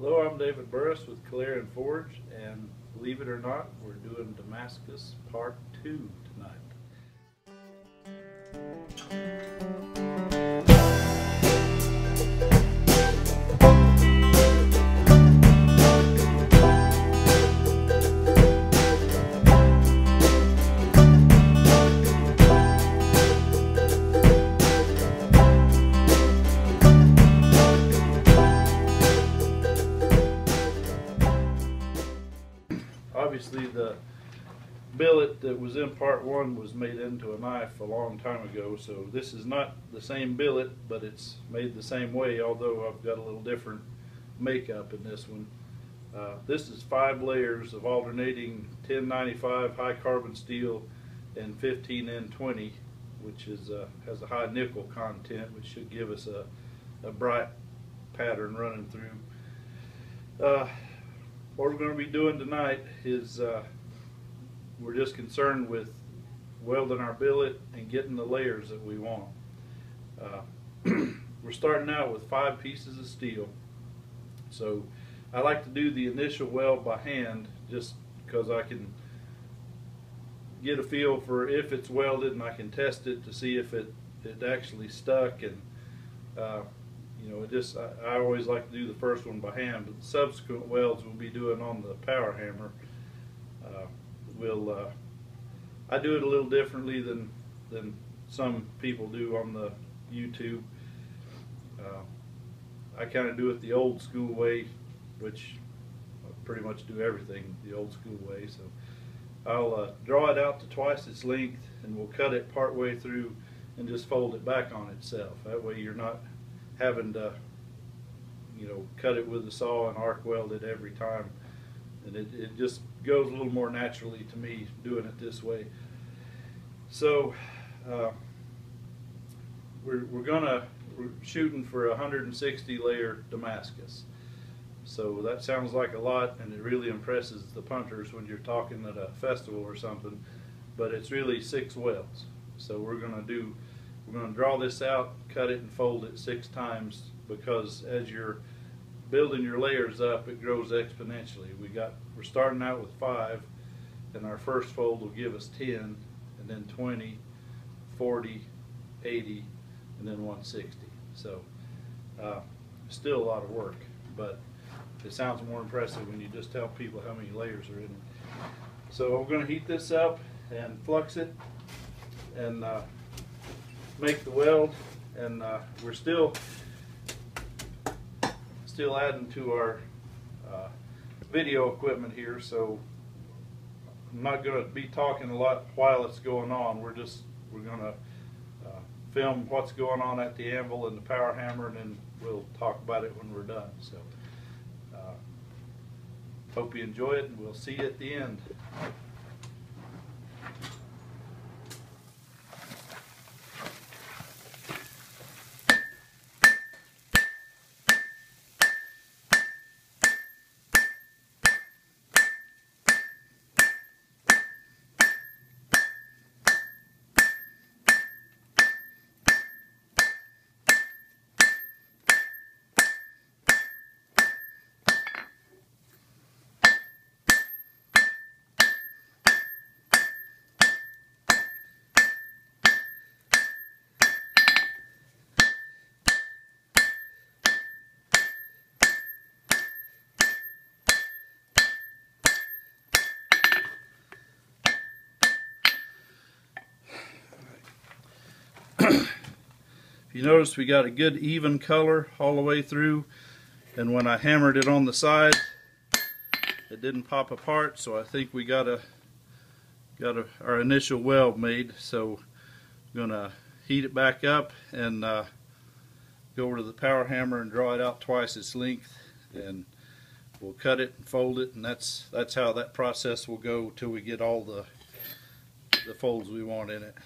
Hello, I'm David Burress with Calerin Forge, and believe it or not, we're doing Damascus Part 2 tonight. Billet that was in Part 1 was made into a knife a long time ago, so this is not the same billet, but it's made the same way, although I've got a little different makeup in this one. Uh, this is five layers of alternating 1095 high carbon steel and 15N20, which is uh, has a high nickel content, which should give us a, a bright pattern running through. Uh, what we're going to be doing tonight is uh, we're just concerned with welding our billet and getting the layers that we want. Uh, we're starting out with five pieces of steel. So I like to do the initial weld by hand just because I can get a feel for if it's welded and I can test it to see if it, it actually stuck and uh, you know, it just I, I, always like to do the first one by hand, but the subsequent welds we'll be doing on the power hammer. Will uh, I do it a little differently than than some people do on the YouTube. Uh, I kind of do it the old school way, which I pretty much do everything the old school way. So I'll uh, draw it out to twice its length, and we'll cut it part way through and just fold it back on itself. That way you're not having to, you know, cut it with a saw and arc weld it every time. And it, it just goes a little more naturally to me doing it this way. So uh, we're, we're gonna, we're shooting for 160 layer Damascus. So that sounds like a lot and it really impresses the punters when you're talking at a festival or something, but it's really six welds. So we're gonna do we're to draw this out, cut it and fold it six times because as you're building your layers up, it grows exponentially. We got, we're starting out with five and our first fold will give us 10 and then 20, 40, 80, and then 160. So uh, still a lot of work, but it sounds more impressive when you just tell people how many layers are in it. So we're going to heat this up and flux it and uh, make the weld and uh, we're still still adding to our uh, video equipment here so I'm not going to be talking a lot while it's going on. We're just we're going to uh, film what's going on at the anvil and the power hammer and then we'll talk about it when we're done so uh, hope you enjoy it and we'll see you at the end you notice we got a good even color all the way through and when I hammered it on the side it didn't pop apart so I think we got a got a, our initial weld made so I'm gonna heat it back up and uh, go over to the power hammer and draw it out twice its length and we'll cut it and fold it and that's that's how that process will go till we get all the the folds we want in it.